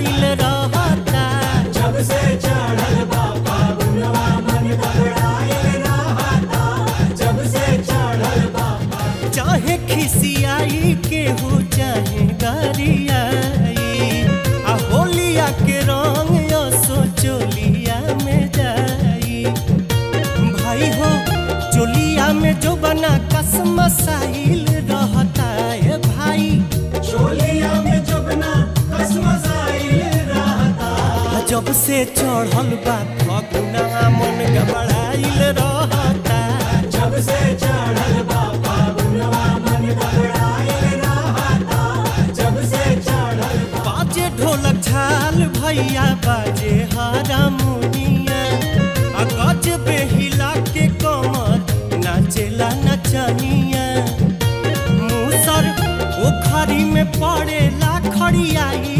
साइल रहता। जब से चढ़ल बा फागुनवा मन घबराइल रहता। जब से चढ़ल बा चाहे खिसियाई केहू चाहे गरियाई। आ होलिया के रंग असो चोलिया में जाई। भाई हो चोलिया में जो बना कसम साइल रहता। से चढ़ल बा। फगुना मन गबड़ाइल रहता। जब से चढ़ल बा फागुनवा मन घबराइल रहता। जब से चढ़ल बाजे ढोलक झाल भैया बाजे हारमोनिया आ गज बेहिला के कमर नाचेला नचनिया। मूसर ओखरी में पड़ेला खड़ियाइल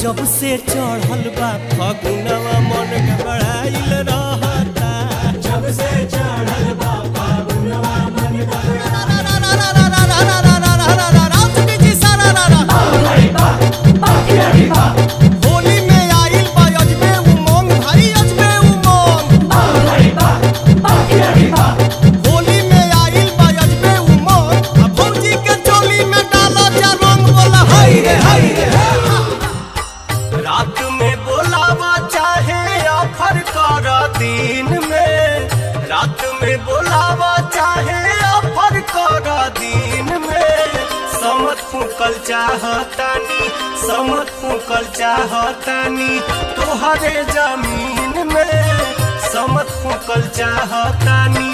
जब से चढ़ल बा फगुनवा मन घबराइल रहता रात में बोलावा चाहे ऑफ़र करा दिन में। समत फूकल चाहतानी समत फूकल चाहतानी तोहरे ज़मीन में। समत फूकल चाहतानी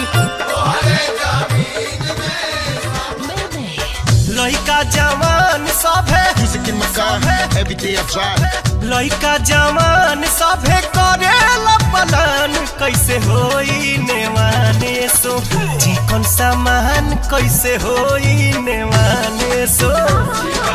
लइका जवान सभे Music मकान है। I drive. लइका जवान सभे करेला पलान कैसे होई नेवाने सो चिकन सामान कैसे होई नेवाने सो ए,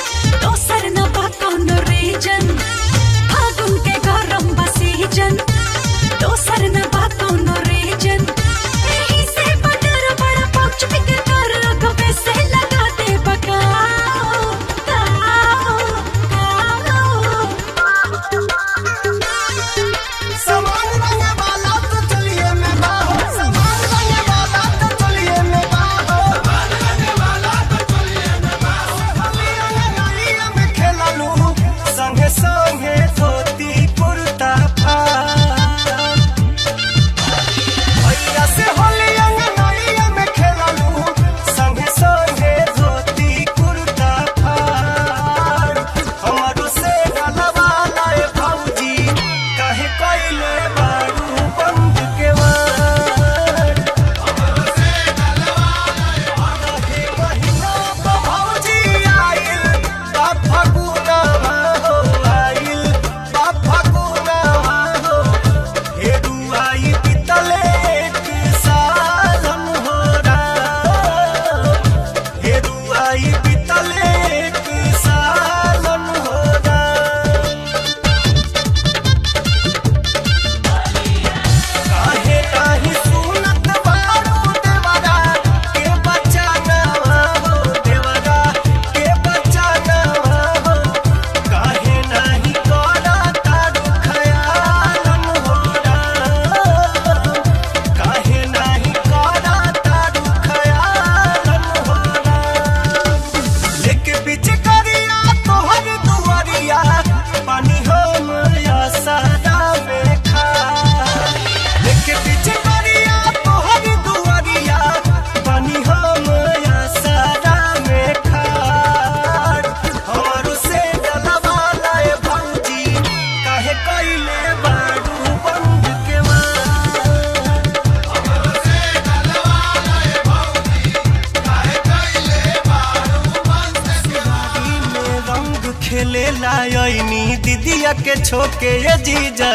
छोके ये जीजा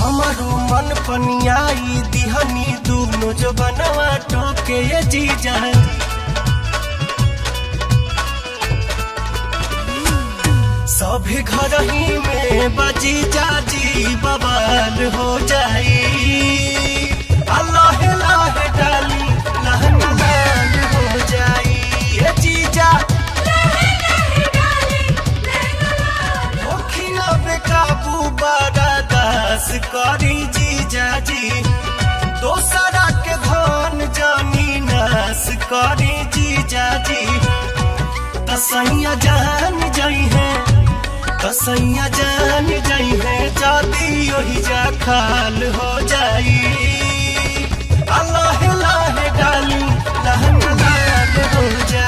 हमारो मन पनियाई, दिहनी दूनो जो बनवा टोके ये जीजा सभी घर ही में बजी जाजी, बवाल हो करी जीजा। जी तसैया जान जाई है तसैया जान जाई है, जाती ओही जा खाल हो जाई। अल्लाह लाह डालू लहन लाल हो जाई।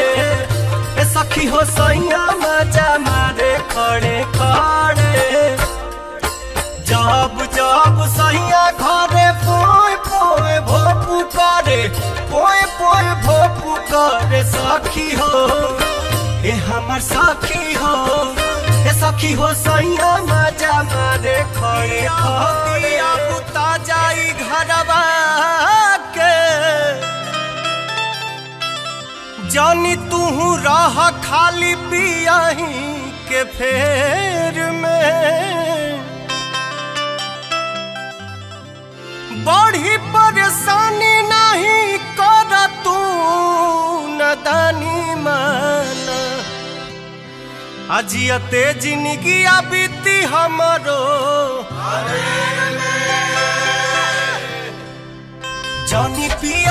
सखी हो सैया मज़ा मारे खड़े खड़े। जब जब सैया घरे पोए पोए भोपू करे, पोए पोए भोपू करे सखी हो। ए हमर सखी हो, ए सखी हो सैया मज़ा मारे खड़े खड़े। बुता जाई घरवा जानी तू रह खाली पियाही के फेर में। बड़ी परेशानी नहीं कर तू नदानी माना। अजियते ज़िंदगी बीती हमारो। जानी पिया